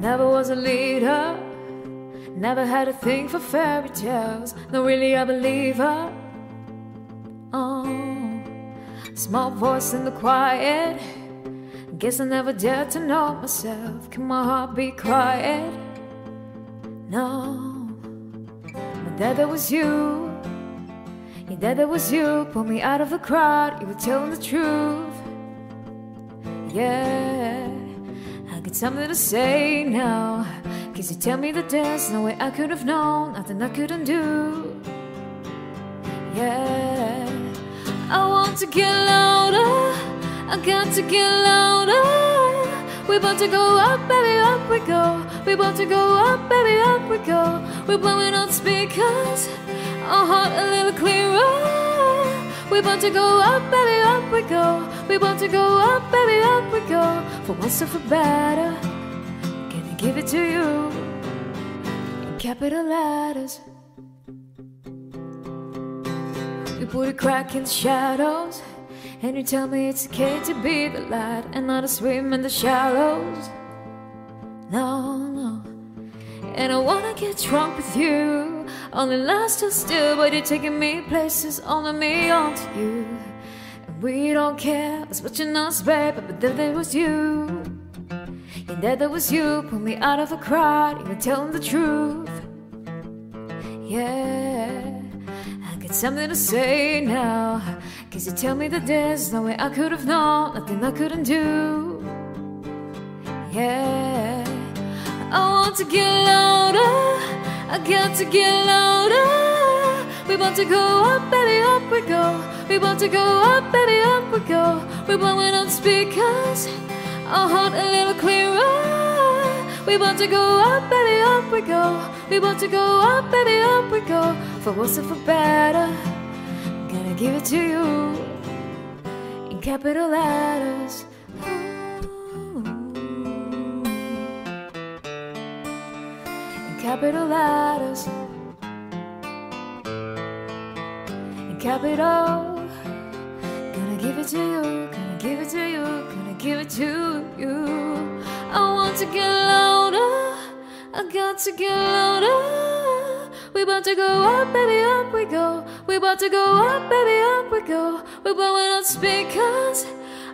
Never was a leader. Never had a thing for fairy tales. Not really a believer. Oh, small voice in the quiet. Guess I never dared to know myself. Can my heart be quiet? No, but that was you. Yeah, that was you. Pull me out of the crowd. You were telling the truth. Yeah, got something to say now. Cause you tell me that there's no way I could have known, nothing I couldn't do. Yeah, I want to get louder, I got to get louder. We're about to go up, baby, up we go. We're about to go up, baby, up we go. We're blowing out speakers, our heart a little clearer. We're about to go up, baby, up we go. We're about to go up, baby, up we go. For worse or for better Can I give it to you in capital letters. You put a crack in the shadows, and you tell me it's okay to be the light and not to swim in the shallows. No, no. And I wanna get drunk with you. Only last till still, but you're taking me places, only me onto you. We don't care, it's watching us, baby, but then there was you. And that that was you, pulled me out of a crowd, you were telling the truth. Yeah, I got something to say now. Cause you tell me that there's no way I could have known, nothing I couldn't do. Yeah, I want to get louder, I got to get louder. We want to go up, baby, up we go. We about to go up, baby, up we go. We're blowing on speakers our heart a little clearer. We want to go up, baby, up we go. We want to go up, baby, up we go. For worse or for better, gonna give it to you in capital letters. In capital letters. In capital. Gonna give it to you, gonna give it to you, gonna give it to you. I want to get louder, I got to get louder. We about to go up, baby, up we go. We about to go up, baby, up we go. We're blowing out speakers,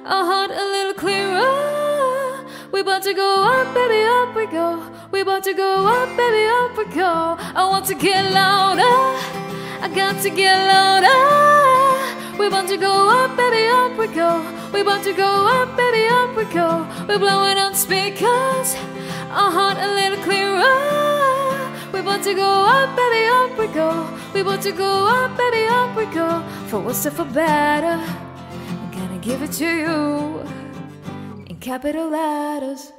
our heart a little clearer. We about to go up, baby, up we go. We about to go up, baby, up we go. I want to get louder, I got to get louder. We about to go up, baby, up we go. We about to go up, baby, up we go. We're blowing out speakers, our heart a little clearer. We about to go up, baby, up we go. We about to go up, baby, up we go. For worse or for better, I'm gonna give it to you in capital letters.